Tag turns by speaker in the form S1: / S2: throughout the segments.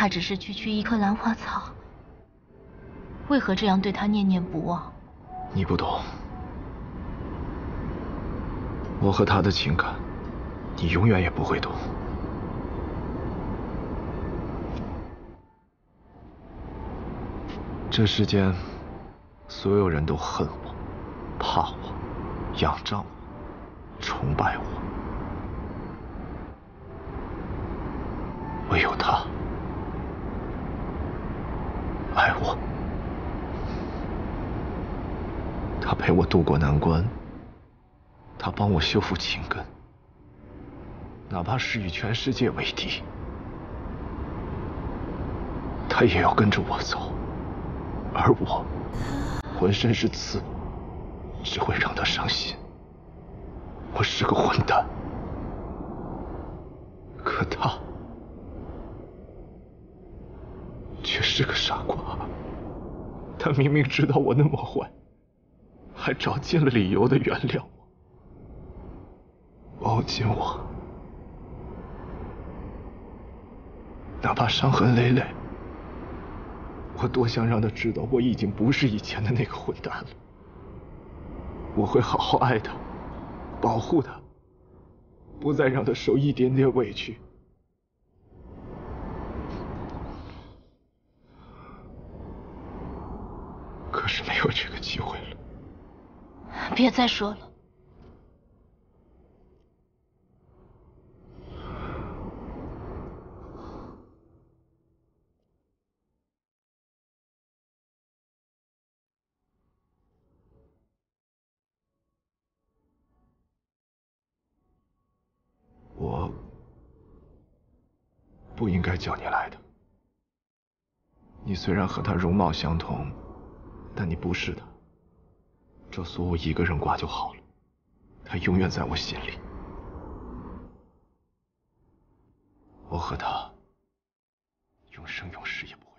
S1: 他只是区区一棵兰花草，为何这样对他念念不忘？
S2: 你不懂，我和他的情感，你永远也不会懂。这世间，所有人都恨我、怕我、仰仗我、崇拜我，唯有他爱我。他陪我渡过难关，他帮我修复情根，哪怕是与全世界为敌，他也要跟着我走。而我浑身是刺，只会让他伤心。我是个混蛋，可他却是个傻瓜。他明明知道我那么坏，还找尽了理由的原谅我，抱紧我，哪怕伤痕累累。我多想让他知道，我已经不是以前的那个混蛋了。我会好好爱他，保护他，不再让他受一点点委屈。可是没有这个机会了。
S1: 别再说了。
S2: 我不应该叫你来的。你虽然和他容貌相同，但你不是他。这锁我一个人挂就好了，他永远在我心里。我和他永生永世也不会。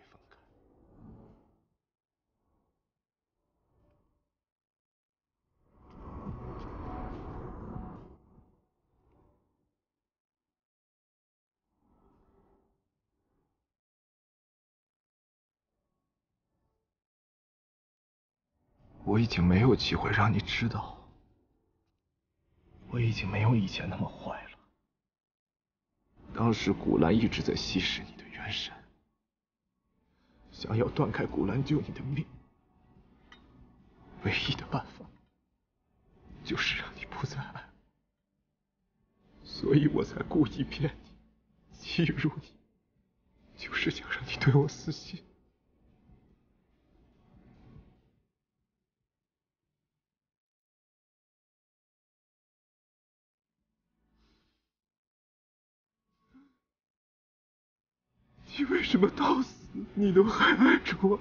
S2: 我已经没有机会让你知道，我已经没有以前那么坏了。当时古兰一直在吸食你的元神，想要断开古兰救你的命，唯一的办法就是让你不再爱，所以我才故意骗你，欺辱你，就是想让你对我死心。你为什么到死你都还爱着我？